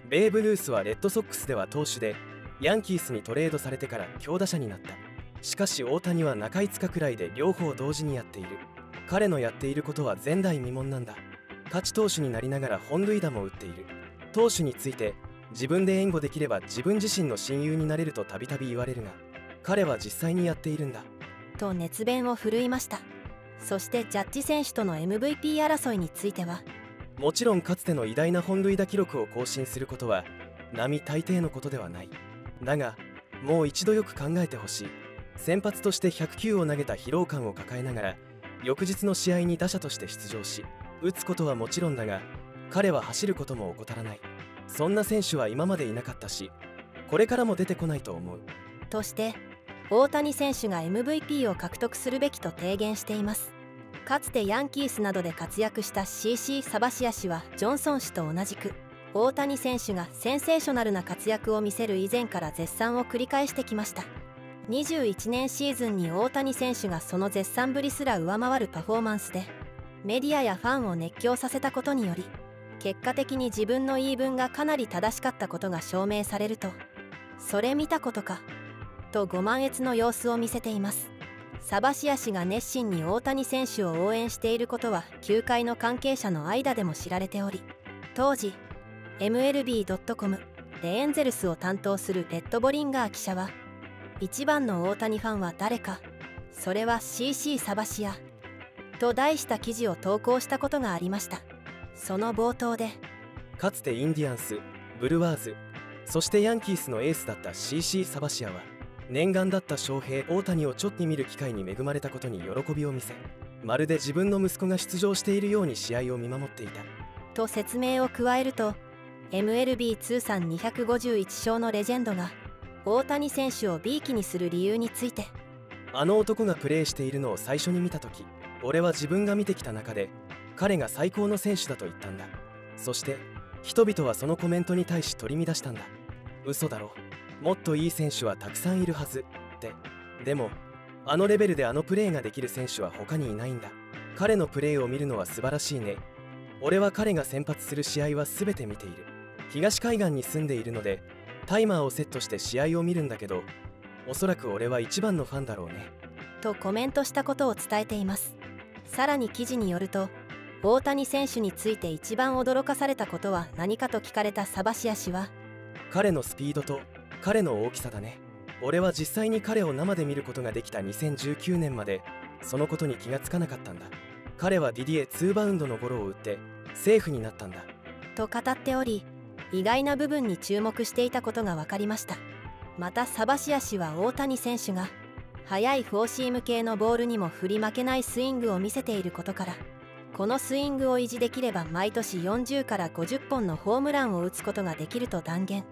ベーブ・ルースはレッドソックスでは投手でヤンキースにトレードされてから強打者になった。しかし大谷は中5日くらいで両方同時にやっている。彼のやっていることは前代未聞なんだ。勝ち投手になりながら本塁打も打っている。投手について自分で援護できれば自分自身の親友になれるとたびたび言われるが彼は実際にやっているんだ。と熱弁を振るいました。そしてジャッジ選手との MVP 争いについてはもちろんかつての偉大な本塁打記録を更新することは並大抵のことではない。だがもう一度よく考えてほしい。先発として100球を投げた疲労感を抱えながら翌日の試合に打者として出場し打つことはもちろんだが彼は走ることも怠らない。そんな選手は今までいなかったしこれからも出てこないと思う。として大谷選手が MVP を獲得するべきと提言しています。かつてヤンキースなどで活躍した CC サバシア氏はジョンソン氏と同じく大谷選手がセンセーショナルな活躍を見せる以前から絶賛を繰り返してきました。21年シーズンに大谷選手がその絶賛ぶりすら上回るパフォーマンスでメディアやファンを熱狂させたことにより結果的に自分の言い分がかなり正しかったことが証明されるとそれ見たことかとご満悦の様子を見せています。サバシア氏が熱心に大谷選手を応援していることは球界の関係者の間でも知られており当時 MLB.com でエンゼルスを担当するレッドボリンガー記者は一番の大谷ファンは誰かそれは CC サバシアと題した記事を投稿したことがありました。その冒頭でかつてインディアンスブルワーズそしてヤンキースのエースだった CC サバシアは念願だった翔平大谷をちょっと見る機会に恵まれたことに喜びを見せまるで自分の息子が出場しているように試合を見守っていた。と説明を加えると MLB 通算251勝のレジェンドが大谷選手を B 期にする理由について。あの男がプレーしているのを最初に見た時俺は自分が見てきた中で彼が最高の選手だと言ったんだ。そして人々はそのコメントに対し取り乱したんだ。嘘だろもっといい選手はたくさんいるはずって。でもあのレベルであのプレーができる選手は他にいないんだ。彼のプレーを見るのは素晴らしいね。俺は彼が先発する試合は全て見ている。東海岸に住んでいるのでタイマーをセットして試合を見るんだけどおそらく俺は一番のファンだろうね。とコメントしたことを伝えています。さらに記事によると大谷選手について一番驚かされたことは何かと聞かれたサバシア氏は彼のスピードと彼の大きさだね。俺は実際に彼を生で見ることができた2019年までそのことに気がつかなかったんだ。彼はディディエ2バウンドのゴロを打ってセーフになったんだ。と語っており意外な部分に注目していたことが分かりました。またサバシア氏は大谷選手が速いフォーシーム系のボールにも振り負けないスイングを見せていることからこのスイングを維持できれば毎年40から50本のホームランを打つことができると断言。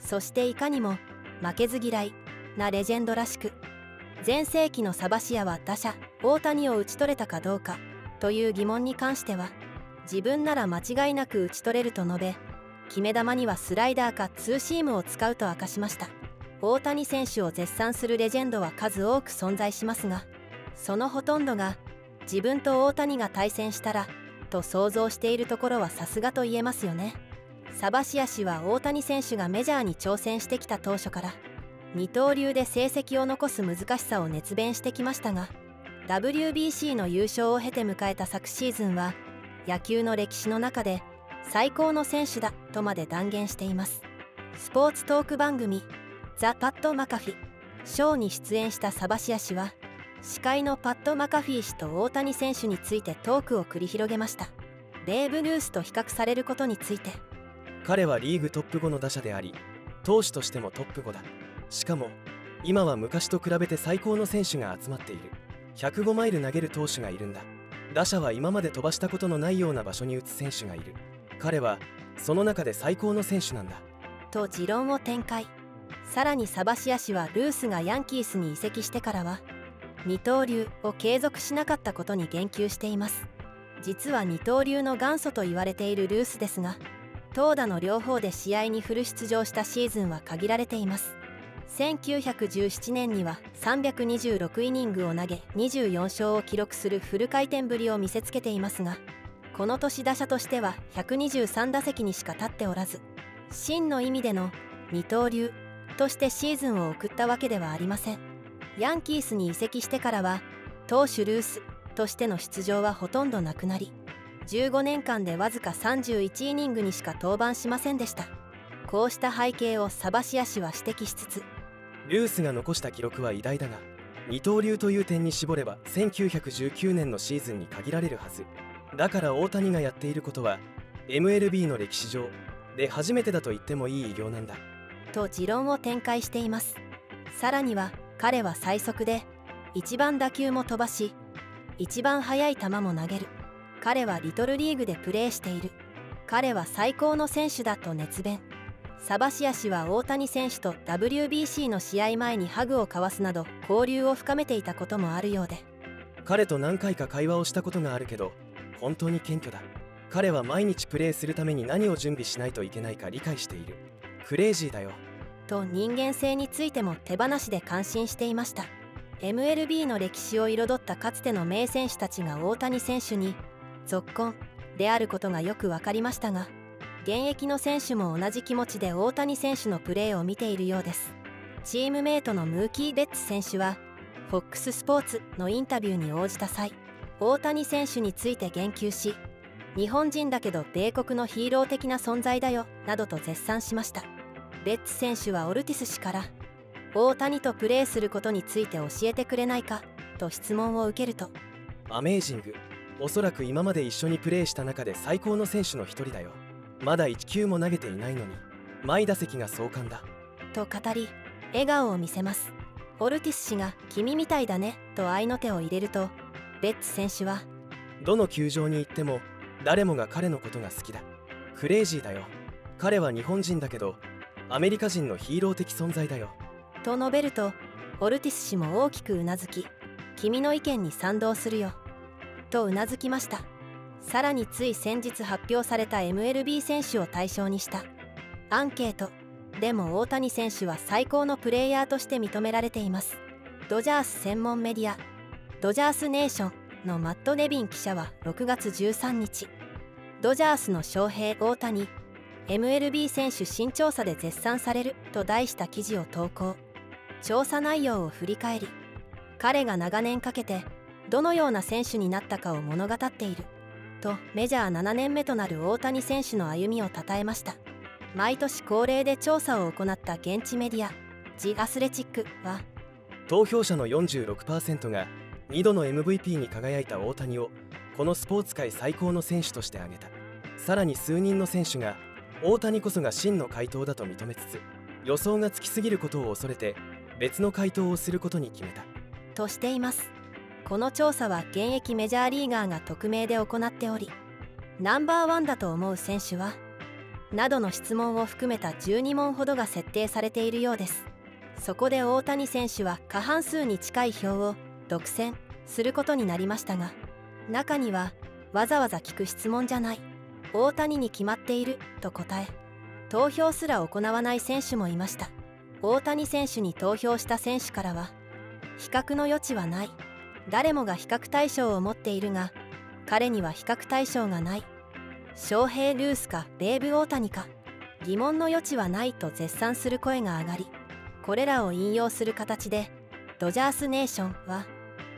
そしていかにも負けず嫌いなレジェンドらしく全盛期のサバシアは打者大谷を打ち取れたかどうかという疑問に関しては自分なら間違いなく打ち取れると述べ決め球にはスライダーかツーシームを使うと明かしました。大谷選手を絶賛するレジェンドは数多く存在しますがそのほとんどが自分と大谷が対戦したらと想像しているところはさすがと言えますよね。サバシア氏は大谷選手がメジャーに挑戦してきた当初から二刀流で成績を残す難しさを熱弁してきましたが WBC の優勝を経て迎えた昨シーズンは野球の歴史の中で最高の選手だとまで断言しています。スポーツトーク番組「ザ・パット・マカフィ」ショーに出演したサバシア氏は司会のパット・マカフィー氏と大谷選手についてトークを繰り広げました。ベーブ・ルースと比較されることについて彼はリーグトップ5の打者であり投手としてもトップ5だ。しかも今は昔と比べて最高の選手が集まっている。105マイル投げる投手がいるんだ。打者は今まで飛ばしたことのないような場所に打つ選手がいる。彼はその中で最高の選手なんだ。と持論を展開。さらにサバシア氏はルースがヤンキースに移籍してからは二刀流を継続しなかったことに言及しています。実は二刀流の元祖と言われているルースですが投打の両方で試合にフル出場したシーズンは限られています。1917年には326イニングを投げ24勝を記録するフル回転ぶりを見せつけていますがこの年打者としては123打席にしか立っておらず真の意味での二刀流としてシーズンを送ったわけではありません。ヤンキースに移籍してからは投手ルースとしての出場はほとんどなくなり15年間でわずか31イニングにしか登板しませんでした。こうした背景をサバシア氏は指摘しつつ。ルースが残した記録は偉大だが二刀流という点に絞れば1919年のシーズンに限られるはず。だから大谷がやっていることは MLB の歴史上で初めてだと言ってもいい偉業なんだ。と持論を展開しています。さらには彼は最速で一番打球も飛ばし一番速い球も投げる彼はリトルリーグでプレーしている。彼は最高の選手だと熱弁。サバシア氏は大谷選手と WBC の試合前にハグを交わすなど交流を深めていたこともあるようで。彼と何回か会話をしたことがあるけど本当に謙虚だ。彼は毎日プレーするために何を準備しないといけないか理解している。クレイジーだよ。と人間性についても手放しで感心していました。MLB の歴史を彩ったかつての名選手たちが大谷選手に続婚であることがよく分かりましたが現役の選手も同じ気持ちで大谷選手のプレーを見ているようです。チームメイトのムーキー・ベッツ選手は FOX スポーツのインタビューに応じた際大谷選手について言及し日本人だけど米国のヒーロー的な存在だよなどと絶賛しました。ベッツ選手はオルティス氏から大谷とプレーすることについて教えてくれないかと質問を受けるとアメージング。おそらく今まで一緒にプレーした中で最高の選手の一人だよ。まだ1球も投げていないのに毎打席が壮観だ。と語り笑顔を見せます。オルティス氏が「君みたいだね」と合いの手を入れるとベッツ選手はどの球場に行っても誰もが彼のことが好きだ。クレイジーだよ。彼は日本人だけどアメリカ人のヒーロー的存在だよ。と述べるとオルティス氏も大きくうなずき君の意見に賛同するよとうなずきました。さらについ先日発表された MLB 選手を対象にした。アンケート。でも大谷選手は最高のプレイヤーとして認められています。ドジャース専門メディア。ドジャースネーションのマット・ネビン記者は6月13日。ドジャースの翔平大谷。MLB 選手新調査で絶賛される。と題した記事を投稿。調査内容を振り返り。彼が長年かけてどのような選手になったかを物語っている。とメジャー7年目となる大谷選手の歩みをたたえました。毎年恒例で調査を行った現地メディアジ・アスレチックは投票者の46%が2度の MVP に輝いた大谷をこのスポーツ界最高の選手として挙げた。さらに数人の選手が大谷こそが真の回答だと認めつつ予想がつきすぎることを恐れて別の回答をすることに決めた。としていますこの調査は現役メジャーリーガーが匿名で行っておりナンバーワンだと思う選手はなどの質問を含めた12問ほどが設定されているようです。そこで大谷選手は過半数に近い票を独占することになりましたが中にはわざわざ聞く質問じゃない大谷に決まっていると答え投票すら行わない選手もいました。大谷選手に投票した選手からは比較の余地はない誰もが比較対象を持っているが彼には比較対象がない。翔平ルースかベーブ大谷か。疑問の余地はないと絶賛する声が上がりこれらを引用する形でドジャースネーションは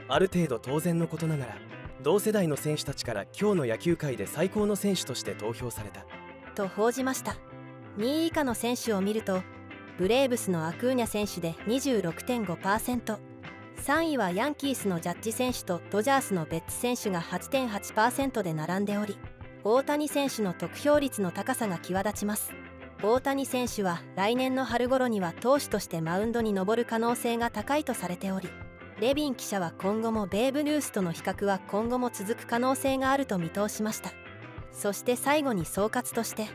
ある程度当然のことながら同世代の選手たちから今日の野球界で最高の選手として投票された。と報じました。2位以下の選手を見るとブレーブスのアクーニャ選手で3位はヤンキースのジャッジ選手とドジャースのベッツ選手が8.8%で並んでおり大谷選手の得票率の高さが際立ちます。大谷選手は来年の春頃には投手としてマウンドに上る可能性が高いとされておりレビン記者は今後もベーブ・ルースとの比較は今後も続く可能性があると見通しました。そして最後に総括として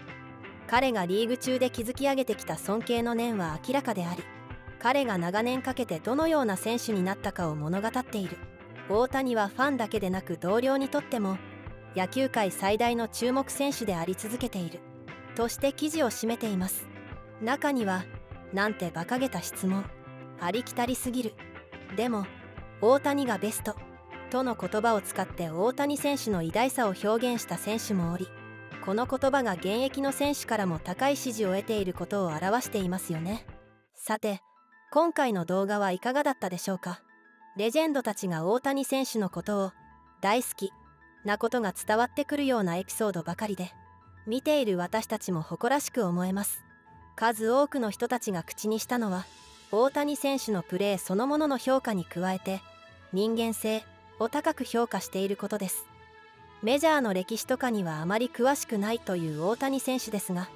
彼がリーグ中で築き上げてきた尊敬の念は明らかであり彼が長年かけてどのような選手になったかを物語っている。大谷はファンだけでなく同僚にとっても野球界最大の注目選手であり続けている。として記事を締めています。中にはなんて馬鹿げた質問。ありきたりすぎる。でも大谷がベスト。との言葉を使って大谷選手の偉大さを表現した選手もおりこの言葉が現役の選手からも高い支持を得ていることを表していますよね。さて今回の動画はいかがだったでしょうか？レジェンドたちが大谷選手のことを大好きなことが伝わってくるようなエピソードばかりで見ている私たちも誇らしく思えます。数多くの人たちが口にしたのは大谷選手のプレーそのものの評価に加えて人間性を高く評価していることです。メジャーの歴史とかにはあまり詳しくないという大谷選手ですが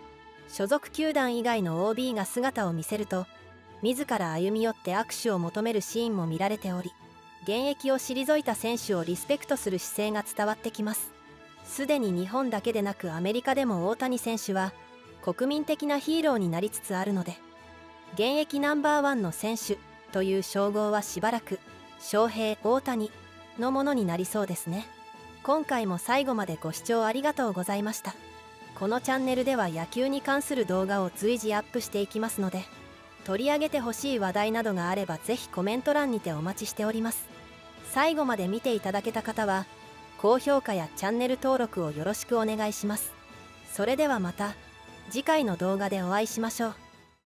所属球団以外の OB が姿を見せると自ら歩み寄って握手を求めるシーンも見られており現役を退いた選手をリスペクトする姿勢が伝わってきます。すでに日本だけでなくアメリカでも大谷選手は国民的なヒーローになりつつあるので現役ナンバーワンの選手という称号はしばらく翔平大谷のものになりそうですね。今回も最後までご視聴ありがとうございました。このチャンネルでは野球に関する動画を随時アップしていきますので取り上げてほしい話題などがあればぜひコメント欄にてお待ちしております。最後まで見ていただけた方は高評価やチャンネル登録をよろしくお願いします。それではまた次回の動画でお会いしましょう。